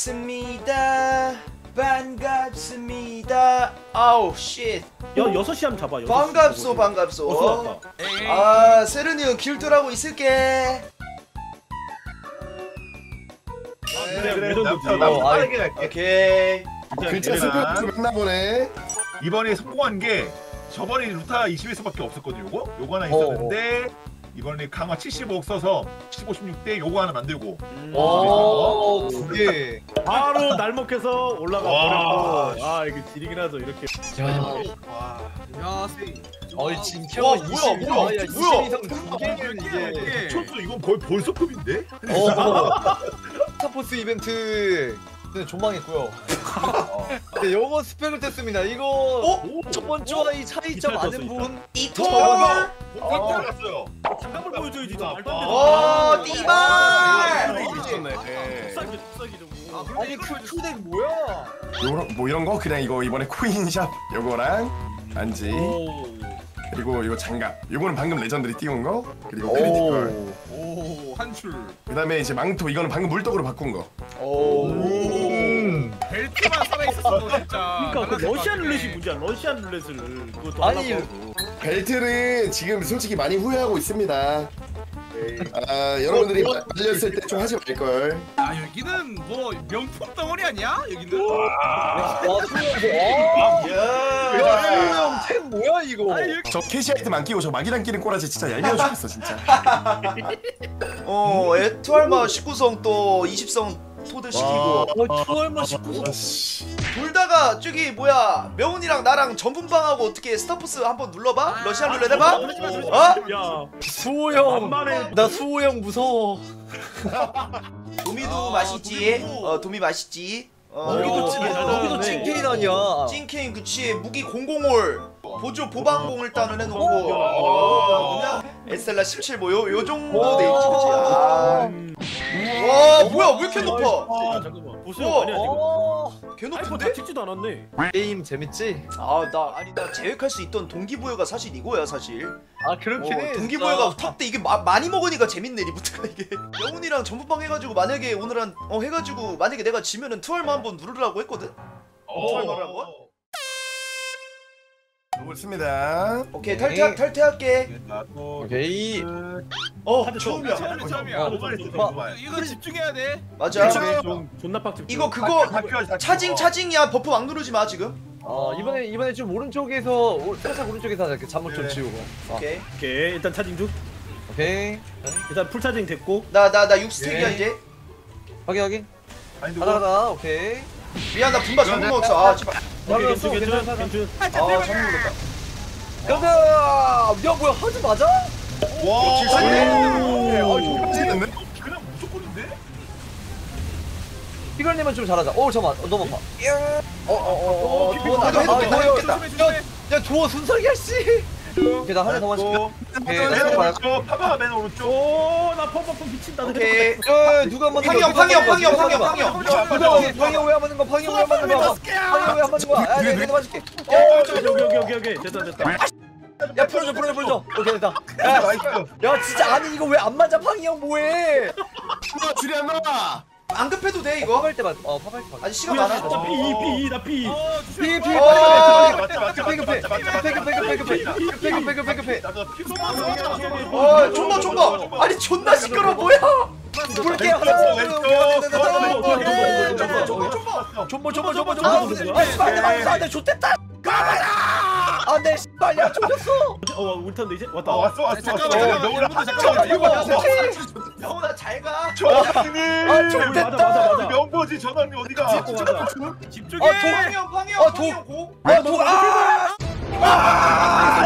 반갑습니다. 반갑습니다. 아우 shit. 여 6시 하면 잡아. 6시 반갑소 반갑소. 아 세르니 형 길드하고 있을게. 그래, 레전드지. 나 어, 빠르게 갈게. 오케이. 글자 얘들아. 스펙 좀 했나 보네. 이번에 성공한 게 저번에 루타 20에서밖에 없었거든 요거 요거 하나 어, 있었는데 이번에 강화 75억 써서 15, 16대 요거 하나 만들고 음. 어. 오, 두 개. 바로 날먹해서 올라가 와. 버렸고. 아 이게 지리긴 하죠 이렇게. 야, 세. 어이 진짜 와, 뭐야, 뭐야, 야, 뭐야. 20 이상 두 개면 이게. 쳤어 이건 거의 벌써급인데? 어. 스타포스 이벤트. 네, 존망했고요. 네, 요거 스펙을 뗐습니다. 이거 어? 저번 주와 이 차이점 아는 분. 이톨. 못 들어갔어요 장갑을 보여줘야지. 좀 말도 안오 되는. 띠발. tuk삭이 tuk삭이 좀. 아니 쿨쿨덱 뭐야? 요런 뭐 이런 거 그냥 이거 이번에 coin shop 요거랑 반지 오. 그리고 이거 장갑. 요거는 방금 legendary 띄운 거 그리고 critical. 오, 한 줄. 그다음에 이제 망토 이거는 방금 물떡으로 바꾼 거. 오. 살아있었어, 진짜. 그러니까 그 러시안 룰렛이 문제야. 러시안 룰렛을 그것도 아니, 하려고. 벨트는 지금 솔직히 많이 후회하고 있습니다. 아 여러분들이 말렸을 때 좀 하지 말 걸. 야, 여기는 뭐 명품 덩어리 아니야? 여기는? 와 소영 야. 야, 템 뭐야 이거? 아니, 여기 저 캐시 아이템 안 끼고 저 마기랑 끼는 꼬라지 진짜 얄미워 죽겠어 진짜. 어 에투알마 19성 또 20성 소대시키고 어, 추월마 19성. 둘 다가 저기 뭐야 명훈이랑 나랑 전분방하고 어떻게 스타포스 한번 눌러봐? 러시안 룰렛 해봐? 어? 야. 수호 형. 나 수호 형 무서워. 도미도 아, 맛있지 도미도. 어 도미 맛있지 어 여기도 찐 아, 여기도 네. 찐케인 아니야. 찐케인 그치 무기 001 보조 보방공을 따는 해놓고 어. 어, 그냥 에셀라 17 뭐 요? 요 정도 오. 돼 있지 그치 아. 음. 와 뭐야 왜 이렇게 높아 아 잠깐만. 보스 우와. 아니야 지금. 어. 개 아이폰 다 높은데? 찍지도 않았네. 게임 재밌지? 아 나 아니 나 제획할 수 있던 동기부여가 사실 이거야 사실 아 그렇긴 해. 어, 동기부여가 탑 때 이게 마, 많이 먹으니까 재밌네 리부트가 이게 영훈이랑 전부방 해가지고 만약에 오늘 한 어 해가지고 만약에 내가 지면은 투얼마 한번 누르라고 했거든? 투얼마를 한번? 습니다 오케이 네. 탈퇴 탈퇴할게 나도 오케이. 어 하트 처음이야 처음이야, 처음이야. 어, 했어 어, 이거 집중해야 돼. 맞아 좀 존나 빡 이거 그거 다 차징 차징이야 버프 막 누르지 마 지금 어 이번에 이번에 좀 오른쪽에서 오, 살짝 오른쪽에서 하자. 이렇게 잠옷 좀 네. 지우고. 어, 오케이 오케이 일단 charging 중. 오케이. 일단 full charging 됐고. 나 나 나 6 stack이야 예. 이제 확인 확인. 누구 가자. 오케이. 미안 나 분바 잘못 먹었어 아 제발 오케이 괜찮 괜찮 괜찮. 아 잘못 먹었다 가자. 야 뭐야 하드 맞아? 와 질서네. 어? 그냥 무조건인데? 피걸님은 좀 잘하자. 오 잠만. 어, 너무 아파. 어어어. 어, 나도 해도 겠다 해도 겠다 조심해, 조심해. 야 좋아 순삭이야 씨. 오케이 나 하나 더 맞을게. 오케이 나 맨. 오른쪽 파파 맨 오른쪽 오나 펌펌펌 미친다. 오케이 야 누가 한 번. 팡형 팡형 팡형 팡형 팡형 누가 방영 왜 안 맞는 거? 방영 왜 안 맞는 거? 방영 왜 안 맞는 거야? 아, 내가 맞을게. 오케이 오케이 오케이 오케이 됐다 됐다. 야 풀어줘 풀어줘 풀어줘. 오케이 됐다. 야, 진짜 아니 이거 왜 안 맞아 형 뭐해? 아, 줄이 안 나와. 안 급해도 돼 이거 파발 때만 어 파발 때만 아직 시간 많아 나 피, 피, 나 피. 피, 피, 어 존나 존나 아니 존나 시끄러 뭐야 볼게요 존버 존버 존버 존버 존버 아 씨발 안돼 안돼 좋댔다 가라. 안돼 씨발 야 졸렸어 어 우리 탄데 이제 왔다 왔어 왔어 잠깐만 잠깐만 잠깐만 어 영훈아 잘가 조장님 아 좋댔다 맞아, 맞아. 명보지 전원이 어디가 집중해. 아, 도- 팡형 팡형 어, 도- 팡형 고 아 도 아 아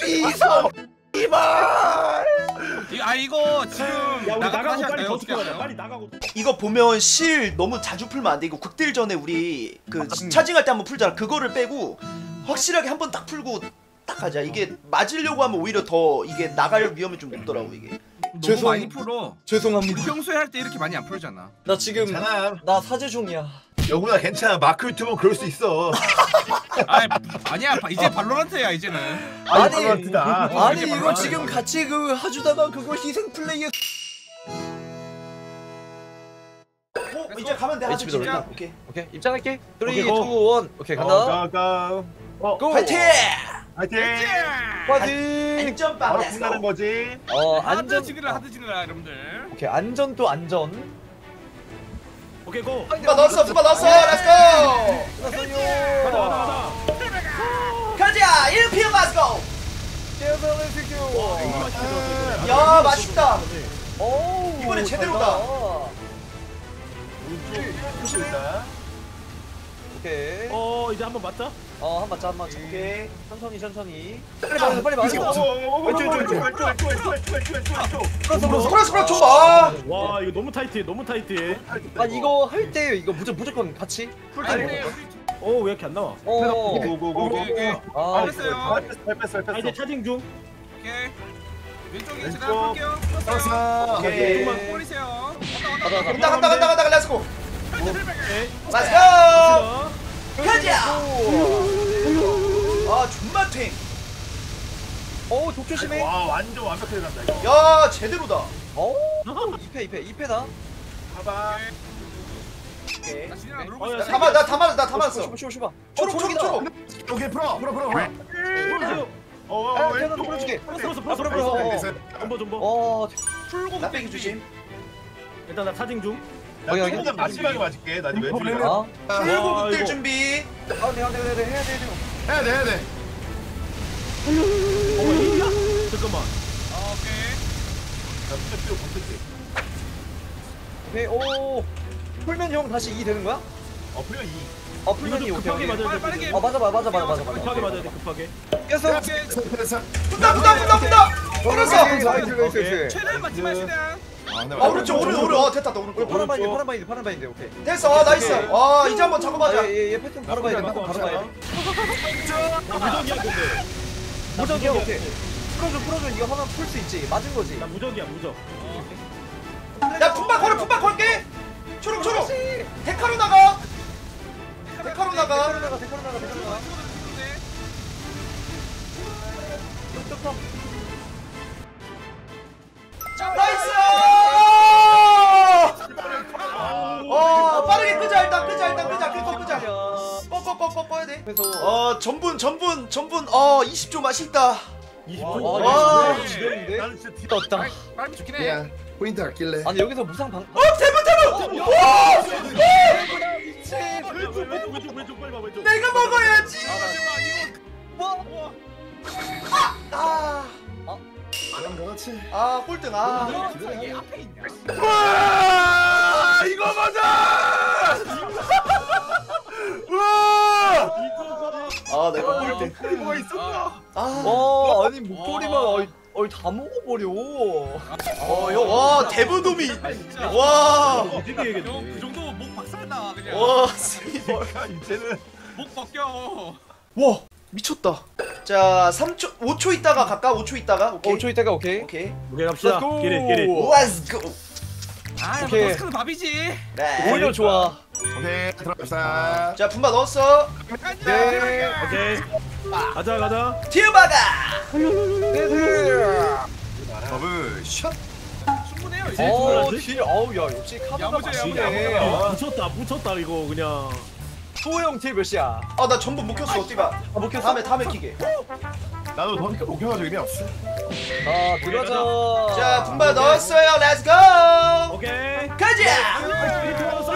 비서 이발 이- 아 이거 지금 야 우리 나가- 나가고 빨리? 더 어떻게 죽어야 돼. 빨리 나가고. 이거 보면 실 너무 자주 풀면 안 돼. 이거 극딜 전에 우리 그 차징할 때 한번 풀잖아. 그거를 빼고 확실하게 한 번 딱 풀고 딱 하자. 이게 맞으려고 하면 오히려 더 이게 나갈 위험이 좀 높더라고 이게. 죄송 많이 풀어. 죄송합니다. 평소에 할 때 이렇게 많이 안 풀잖아. 나 지금 괜찮아. 나 사제 중이야. 여구나 괜찮아. 마크 유튜브 그럴 수 있어. 아니, 야 이제 발로란트야 이제는. 아니, 아니 어, 아니 이거 지금 같이 그 하주다가 그거 희생 플레이에. 어, 이제 가면 돼. 하주 입장. 오케이 오케이 입장할게. 3, 2, 1 오케이 간다. 어, 가, 가. 어. 파이팅! 화이팅! 파이팅 안전빵. 바로 끝나는 고. 거지. 어 hard 안전 지그라 hard 지그라 여러분들. 오케이 안전 또 안전 오케이 고. 푸바 넣었어. 푸바 넣었어. let's go. 가자 끝났어요 가자 가자. 가자. 1피 렛츠 고. 깨어서 엑스큐 야, 맛있다. 오 이번엔 제대로다. 조심 일단. 오케이 어 이제 한번 맞자. 어 한 맞자 한 맞자 오케이. 천천히 천천히 빨리 맞아 빨리 맞아 왼쪽 왼쪽, 왼쪽, 왼쪽. 왼쪽 왼쪽 왼쪽 왼쪽 왼쪽 왼쪽 플러스 프레스 프레스 좀 봐. 와 이거 너무 타이트해 너무 타이트해. 아 이거 할 때 이거 무조, 무조건 같이 풀타임 어왜 이렇게 안 나와? 어 go go go go. 아, 됐어요. 잘 뺐어 잘 뺐어 잘아 이제. charging 중. 오케이. 왼쪽에 왼쪽. 제가 볼게요. 알았어. 오케이. 버리세요. 가자 가자 간다 간다 간다 간다 Let's go. 오케이. Let's go. 자, 가자. 아, 존맛 탱. 어 독조심해 와 완전 완벽하게 간다 이거. 야, 제대로다. 어 2패 2패 2패다 봐봐. 오케이. 어, 있어. 다 맞, 나다 맞았어, 나다 맞았어. 슈바 슈바 초록, 초록, 초록. 오케이 풀어 풀어 풀어. 어 아, 어, 태어나서 왼쪽. 풀어줄게. 풀었어 풀어, 풀어, 풀었어. 풀어. 전보 전보. 어 풀고 나 빼기 조심. 일단 나 차징 중. 나 여기, 여기. 마지막에 맞을게. 나 왼쪽. 어? 풀고 와, 극딜. 준비. 아, 네, 아, 네, 네, 네, 해야 돼, 해야 돼. 해야 돼 해야 돼. 어 이야. 잠깐만. 아, 오케이. 나 붙여 붙여. 오케이, 오. 풀면 형 다시 2 되는 거야? 어 풀려 이. 어, 이거 풀면 2, 좀 오케이. 맞아야. 빠르게. 어, 맞아, 맞아, 맞아, 맞아, 맞아, 맞아. 급하게 맞아야 돼 급하게. 깼어. 오케이. 붙다, 붙다, 붙다, 붙다. 풀었어. 최대한 맞지 마시냐. 아, 오른쪽, 오른쪽, 오른쪽. 어, 됐다, 또 우리 오른쪽. 파란 bind, 파란 bind, 파란 bind, 오케이. 됐어, 아, nice. 아, 이제 한번 작업하자. 아, 얘, 얘, 얘 패턴 바로 봐야 돼, 패턴 바로 봐야 돼. 무적이야 근데. 무적이야, 오케이. 풀어줘, 풀어줘. 이거 하면 풀 수 있지. 맞은 거지. 나 무적이야 무적. 야, 품바 걸어, 품바 걸게. 초록, 초록. 데카로 나가. 데카로 데카로 나가. 나가, 데카로 나가, 데카로 나가. nice! 그래서 어, 전분, 전분, 전분. 어, 20조 맛이 있다. 20분. 와. 아, 지렸는데? 나는 진짜 뒤. 떴다. 빨리 좋긴 해. 야 포인트 아낄래 아니 여기서 무상 방. 어. 와! 왼쪽 왼쪽 왼쪽 왼쪽 빨리 봐 왼쪽. 내가 먹어야지. 뭐? 아, 그럼 그렇지 아, 꼴등. 아. 얘 앞에 있냐? 와 이거 맞아. 와. 아, 내가 꼴등. 이거 있었어. 아. 와 아니 목도리만 어이 어이 다 먹어버려. 어, 형, 와, 대부놈이. 아, 진짜. 와. 어떻게 형, 그 얘기했지? 정도 목 박살나 그냥. 와, 스미벌. 이제는 목 벗겨. 와, 미쳤다. 자, 3초, 5초 있다가 갈까? 5초 있다가. 오케이. 5초 있다가 오케이. 오케이. 오케이 갑시다. Let's go. 기리 기리. Let's go. 아, 오케이. 버스크는 밥이지. 네. 오히려 좋아. 오케이 들어갑시다. 자, 분바 넣었어. 네. 오케이. 가자 가자. 티우바가. 버브 샷. 충분해요 이제. 어, 딜, 어우, 야, 역시 카드가 야무져, 아, 묻혔다 묻혔다 이거 그냥. 소형 딜 몇이야? 아, 나 전부 못 켰어. 어디가? 아, 못 켰어? 다음에 다음에 키게. 나도 더 목혀가지고 의미 없어. 아, 들어가자. 자, 분바 넣었어요. Let's go. 오케이. 가자.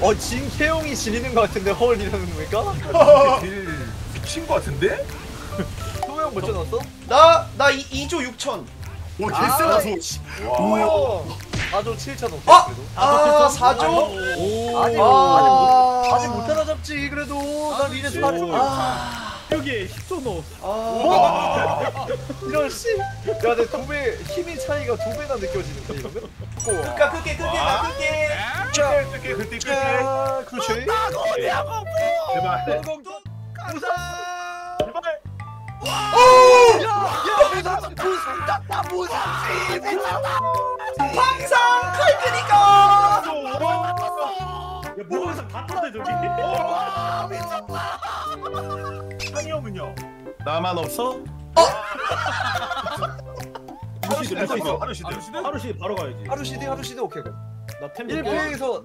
어, 진케용이 지리는 것 같은데, 헐, 이러는 겁니까? 딜 미친 거 같은데? 소형 몇점 넣었어? 나, 나 2, 2조 6천. 오 아, 개쎄 와. 소형! 4조 7천 넣었어, 어? 그래도. 아, 4조? 오, 아직, 아. 아직 못, 아직 못 따라잡지, 그래도. 난 칠. 4조. 아. 여기 10초 넣어. 아. 이런 씨. 야, 내두 배, 힘의 차이가 두 배나 느껴지는데, 이러면? 그니까 크게 크게 나 크게. 자, 끌게 끌게. 자, 그렇지. 제발. 부상! 제발. 오! 야, 부상! 부상 땄다, 부상! 항상 칼 끄니까. 야 뭐가 다 터대 저기. 한이 형은요? 나만 없어? 시대 거 있어. 하루 시대. 하루 씨 바로 가야지. 하루 시대 하루 시대 오케이. 나템 1패에서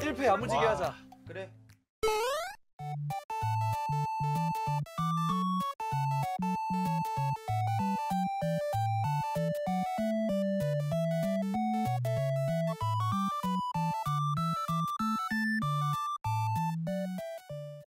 1패 야무지게 하자. 그래